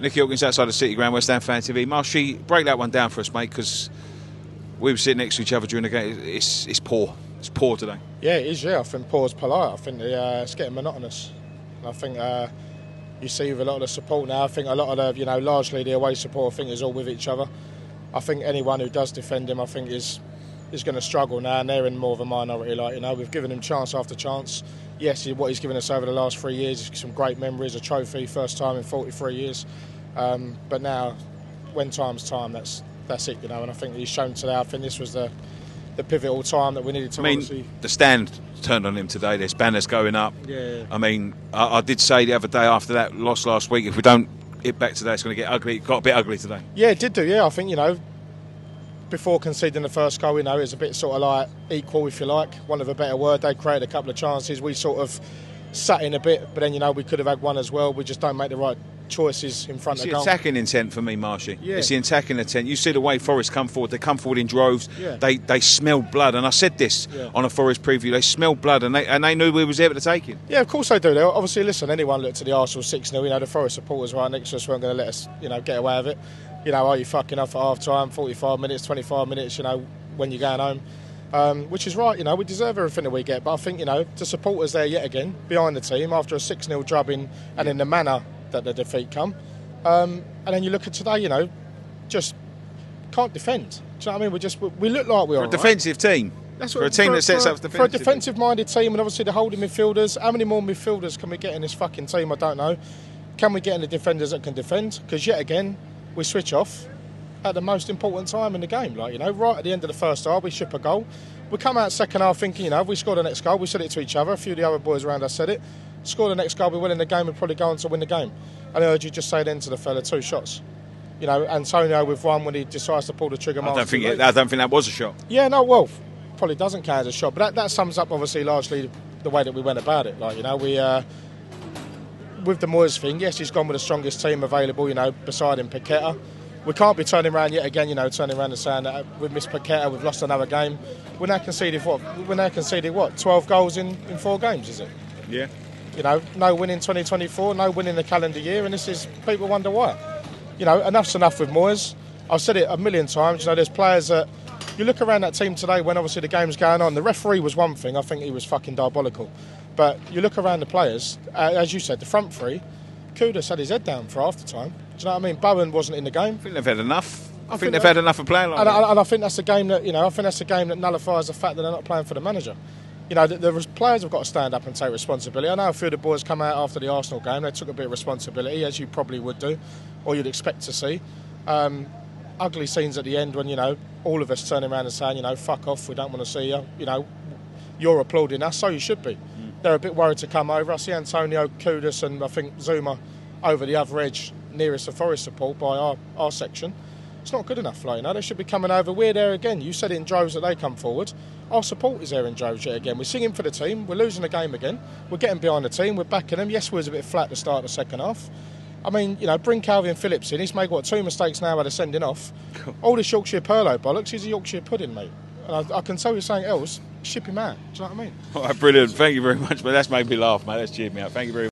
Nicky Hawkins outside the City Ground, West Ham Fan TV. Marshy, break that one down for us, mate, because we were sitting next to each other during the game. It's, it's poor. It's poor today. Yeah, it is. Yeah, I think Paul's polite. I think uh, it's getting monotonous. And I think uh, you see with a lot of the support now. I think a lot of the, you know, largely the away support. I think is all with each other. I think anyone who does defend him, I think is is going to struggle now, and they're in more of a minority. Like you know, we've given him chance after chance. Yes, what he's given us over the last three years is some great memories, a trophy, first time in 43 years. Um, but now, when time's time, that's that's it, you know. And I think he's shown today. I think this was the the pivotal time that we needed to. I mean, obviously- the stand turned on him today. There's banners going up. Yeah. I mean, I, I did say the other day after that loss last week, if we don't hit back today, it's going to get ugly. It got a bit ugly today. Yeah, it did do. Yeah, I think you know, before conceding the first goal, you know, it was a bit sort of like equal, if you like, one of a better word. They created a couple of chances. We sort of sat in a bit, but then you know we could have had one as well. We just don't make the right choices in front It's of the goal. attacking intent for me, Marshy. Yeah. It's the attacking intent. You see the way Forest come forward. They come forward in droves. Yeah. They they smell blood, and I said this Yeah. on a Forest preview. They smell blood, and they and they knew we was able to take it. Yeah, of course they do. They obviously listen. Anyone looked at the Arsenal six 0 You know the Forest supporters right next to us weren't going to let us, you know, get away with it. You know, are you fucking up at half time? Forty five minutes, twenty five minutes. You know, when you're going home, um, which is right. You know, we deserve everything that we get. But I think you know the supporters there yet again behind the team after a six 0 drubbing and in the manner that the defeat come. Um, and then you look at today. You know, just can't defend. Do you know what I mean? We just we look like we are a defensive team. that's what, for a team that sets for, up for a defensive-minded team, and obviously the holding midfielders. How many more midfielders can we get in this fucking team? I don't know. Can we get in the defenders that can defend? Because yet again, we switch off at the most important time in the game. Like you know, right at the end of the first half, we ship a goal. We come out second half thinking, you know, if we score the next goal, we said it to each other. A few of the other boys around us said it. Score the next goal, we win in the game, and probably go on to win the game. And I heard you just say then to the fella, two shots. You know, Antonio with one when he decides to pull the trigger. I don't think it. I don't think that was a shot. Yeah, no, well, probably doesn't count as a shot, but that, that sums up obviously largely the way that we went about it. Like you know, we uh, with the Moyes thing, yes, he's gone with the strongest team available. You know, beside him, Paqueta. We can't be turning around yet again. You know, turning around and saying that uh, we've missed Paqueta, we've lost another game. We're now conceded what? We're now conceded what? Twelve goals in, in four games, is it? Yeah. You know, no win in 2024, no win in the calendar year, and this is people wonder why. You know, enough's enough with Moyes. I've said it a million times. You know, there's players that you look around that team today when obviously the game's going on. The referee was one thing. I think he was fucking diabolical. But you look around the players, uh, as you said, the front three. Kudus had his head down for half the time. Do you know what I mean? Bowen wasn't in the game. I think they've had enough. I, think, think they've had enough of playing like And that. I, and I think that's a game that you know. I think that's a game that nullifies the fact that they're not playing for the manager. You know, the, the players have got to stand up and take responsibility. I know a few of the boys come out after the Arsenal game. They took a bit of responsibility, as you probably would do, or you'd expect to see. Um, ugly scenes at the end when you know all of us turning around and saying, you know, fuck off. We don't want to see you. You know, you're applauding us, so you should be. They're a bit worried to come over. I see Antonio Kudus and I think Zouma over the other edge nearest the Forest support by our, our section. It's not good enough, like, you know. They should be coming over. We're there again. You said it in droves that they come forward. Our support is there in droves yet again. We're singing for the team. We're losing the game again. We're getting behind the team. We're backing them. Yes, we was a bit flat to start the second half. I mean, you know, bring Kalvin Phillips in. He's made what two mistakes now out of sending off. All this Yorkshire Pirlo bollocks. He's a Yorkshire pudding, mate. And I, I can tell you something else. Ship him out. Do you know what I mean? All right, brilliant. Thank you very much, but that's made me laugh, mate. That's cheered me up. Thank you very